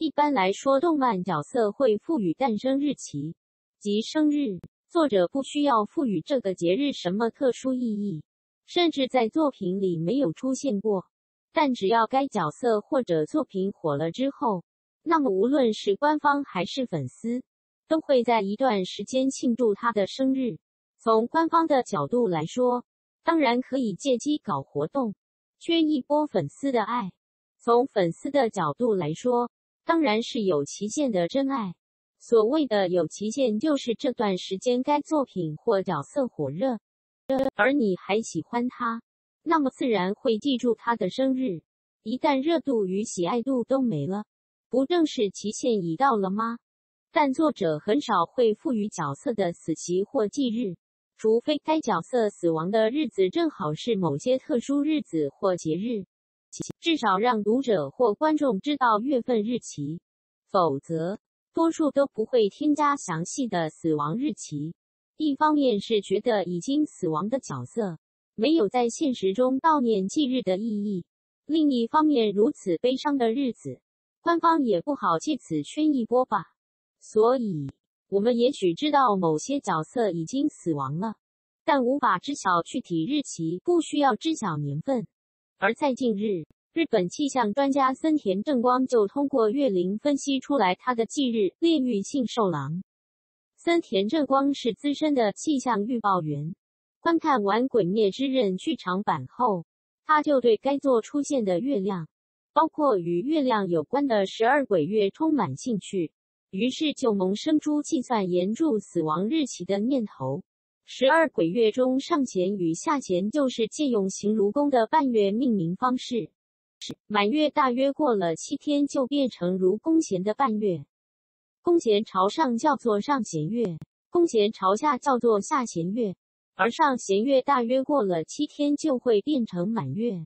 一般来说，动漫角色会赋予诞生日期及生日，作者不需要赋予这个节日什么特殊意义，甚至在作品里没有出现过。但只要该角色或者作品火了之后，那么无论是官方还是粉丝，都会在一段时间庆祝他的生日。从官方的角度来说，当然可以借机搞活动，圈一波粉丝的爱；从粉丝的角度来说，当然是有期限的真爱。所谓的有期限，就是这段时间该作品或角色火热，而你还喜欢他，那么自然会记住他的生日。一旦热度与喜爱度都没了，不正是期限已到了吗？但作者很少会赋予角色的死期或忌日，除非该角色死亡的日子正好是某些特殊日子或节日。至少让读者或观众知道月份日期，否则多数都不会添加详细的死亡日期。一方面是觉得已经死亡的角色没有在现实中悼念忌日的意义；另一方面，如此悲伤的日子，官方也不好借此圈一波吧。所以，我们也许知道某些角色已经死亡了，但无法知晓具体日期，不需要知晓年份。而在近日，日本气象专家森田正光就通过月龄分析出来他的忌日——炼狱性寿郎。森田正光是资深的气象预报员，观看完《鬼灭之刃》剧场版后，他就对该作出现的月亮，包括与月亮有关的十二鬼月充满兴趣，于是就萌生出计算岩柱死亡日期的念头。十二鬼月中，上弦与下弦就是借用行如宫的半月命名方式。满月大约过了七天，就变成如宫弦的半月。宫弦朝上叫做上弦月，宫弦朝下叫做下弦月。而上弦月大约过了七天，就会变成满月。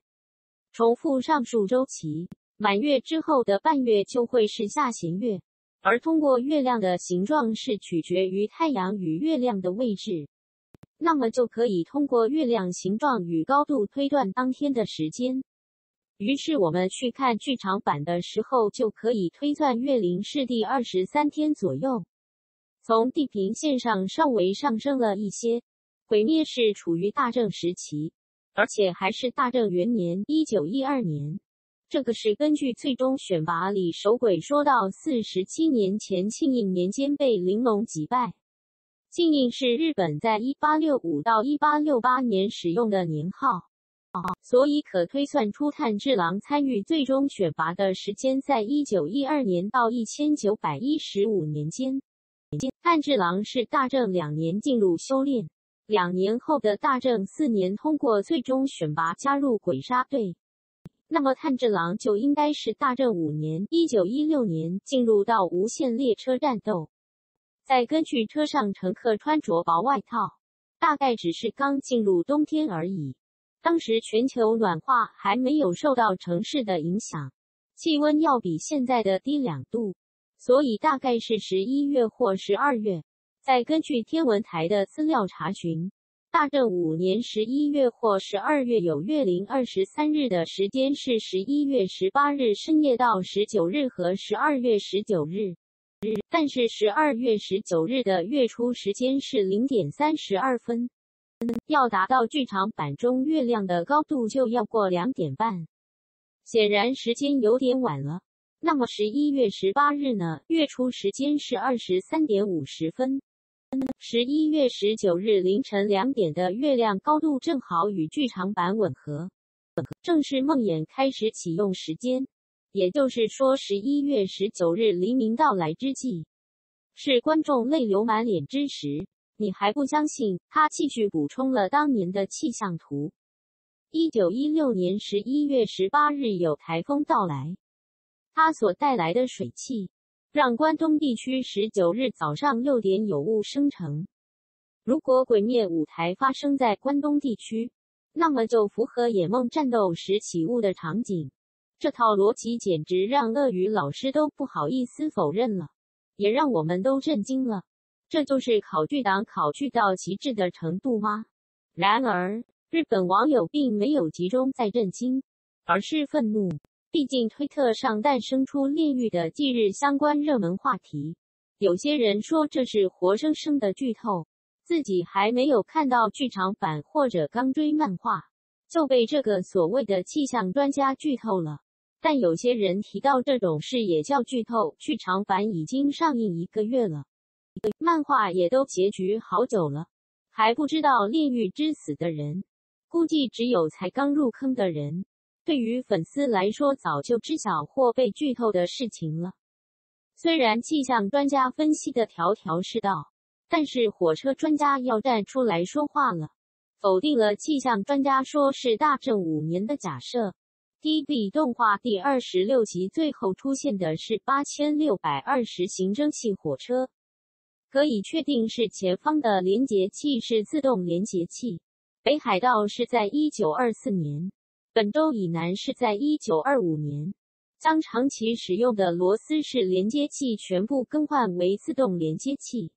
重复上述周期，满月之后的半月就会是下弦月。而通过月亮的形状是取决于太阳与月亮的位置。那么就可以通过月亮形状与高度推断当天的时间。于是我们去看剧场版的时候，就可以推算月龄是第二十三天左右。从地平线上稍微上升了一些。毁灭是处于大正时期，而且还是大正元年（一九一二年）。这个是根据最终选拔里守鬼说到四十七年前庆应年间被玲珑击败。庆应是日本在1865到1868年使用的年号，所以可推算出炭治郎参与最终选拔的时间在1912年到1915年间。炭治郎是大正两年进入修炼，两年后的大正四年通过最终选拔加入鬼杀队，那么炭治郎就应该是大正五年 （1916 年）进入到无限列车战斗。再根据车上乘客穿着薄外套，大概只是刚进入冬天而已。当时全球暖化还没有受到城市的影响，气温要比现在的低两度，所以大概是十一月或十二月。再根据天文台的资料查询，大正五年十一月或十二月有月龄二十三日的时间是十一月十八日深夜到十九日和十二月十九日。但是十二月十九日的月初时间是零点三十二分，要达到剧场版中月亮的高度就要过两点半，显然时间有点晚了。那么十一月十八日呢？月初时间是二十三点五十分，十一月十九日凌晨两点的月亮高度正好与剧场版吻合，正是梦魇开始启用时间。也就是说，十一月十九日黎明到来之际，是观众泪流满脸之时。你还不相信？他继续补充了当年的气象图。一九一六年十一月十八日有台风到来，它所带来的水汽让关东地区十九日早上六点有雾生成。如果鬼灭舞台发生在关东地区，那么就符合野梦战斗时起雾的场景。这套逻辑简直让鳄鱼老师都不好意思否认了，也让我们都震惊了。这就是考据党考据到极致的程度吗？然而，日本网友并没有集中在震惊，而是愤怒。毕竟推特上诞生出炼狱的忌日相关热门话题，有些人说这是活生生的剧透，自己还没有看到剧场版或者刚追漫画，就被这个所谓的气象专家剧透了。但有些人提到这种事也叫剧透，剧场版已经上映一个月了，漫画也都结局好久了，还不知道炼狱之死的人，估计只有才刚入坑的人。对于粉丝来说，早就知晓或被剧透的事情了。虽然气象专家分析的条条是道，但是火车专家要站出来说话了，否定了气象专家说是大正五年的假设。DB 动画第二十六集最后出现的是八千六百二十型蒸汽火车，可以确定是前方的连接器是自动连接器。北海道是在一九二四年。本州以南是在一九二五年，将长期使用的螺丝式连接器全部更换为自动连接器。